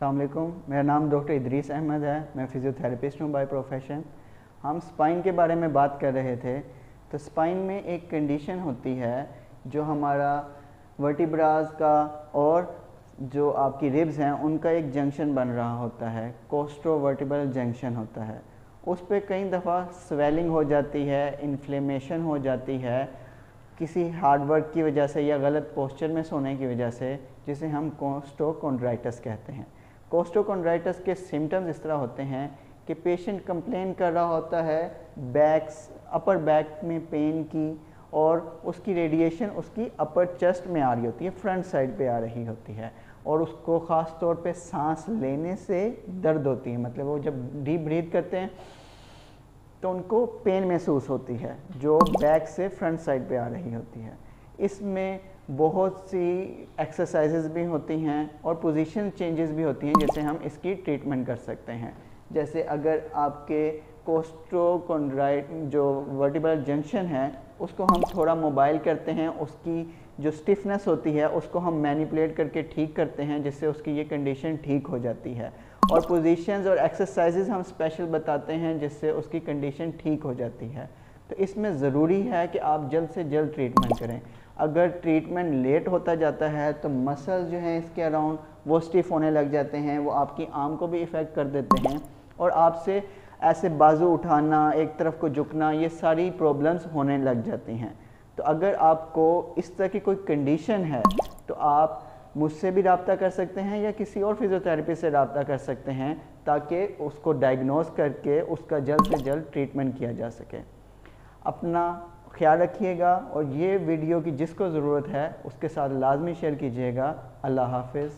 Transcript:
अलकुम मेरा नाम डॉक्टर इदरीस अहमद है। मैं फ़िज़ियोथेरेपिस्ट हूँ बाय प्रोफेशन हम स्पाइन के बारे में बात कर रहे थे। तो स्पाइन में एक कंडीशन होती है जो हमारा वर्टिब्राज का और जो आपकी रिब्स हैं, उनका एक जंक्शन बन रहा होता है। कोस्ट्रो वर्टिबल जंक्शन होता है। उस पर कई दफ़ा स्वेलिंग हो जाती है इन्फ्लेमेशन हो जाती है, किसी हार्ड वर्क की वजह से या गलत पोस्चर में सोने की वजह से, जिसे हम कोस्टोकोंड्राइटस कहते हैं। कोस्टोकोंड्राइटस के सिम्टम्स इस तरह होते हैं कि पेशेंट कंप्लेन कर रहा होता है बैक्स अपर बैक में पेन की और उसकी रेडिएशन उसकी अपर चेस्ट में आ रही होती है फ्रंट साइड पे आ रही होती है और उसको ख़ास तौर पे सांस लेने से दर्द होती है। मतलब वो जब डीप ब्रीथ करते हैं तो उनको पेन महसूस होती है, जो बैक से फ्रंट साइड पे आ रही होती है। इसमें बहुत सी एक्सरसाइजेज भी होती हैं और पोजीशन चेंजेस भी होती हैं जैसे हम इसकी ट्रीटमेंट कर सकते हैं। जैसे अगर आपके कोस्ट्रोकोंड्राइट जो वर्टिबल जंक्शन है, उसको हम थोड़ा मोबाइल करते हैं, उसकी जो स्टिफनेस होती है, उसको हम मैनिपुलेट करके ठीक करते हैं, जिससे उसकी ये कंडीशन ठीक हो जाती है। और पोजीशंस और एक्सरसाइजेज हम स्पेशल बताते हैं, जिससे उसकी कंडीशन ठीक हो जाती है। तो इसमें ज़रूरी है कि आप जल्द से जल्द ट्रीटमेंट करें। अगर ट्रीटमेंट लेट होता जाता है तो मसल जो हैं इसके अराउंड वो स्टिफ होने लग जाते हैं, वो आपकी आम को भी इफ़ेक्ट कर देते हैं और आपसे ऐसे बाजू उठाना, एक तरफ़ को झुकना, ये सारी प्रॉब्लम्स होने लग जाती हैं। तो अगर आपको इस तरह की कोई कंडीशन है तो आप मुझसे भी रबता कर सकते हैं या किसी और फिज़ियोथेरेपी से रबता कर सकते हैं, ताकि उसको डायग्नोज करके उसका जल्द से जल्द ट्रीटमेंट किया जा सके। अपना ख्याल रखिएगा और ये वीडियो की जिसको ज़रूरत है, उसके साथ लाजमी शेयर कीजिएगा। अल्लाह हाफिज़।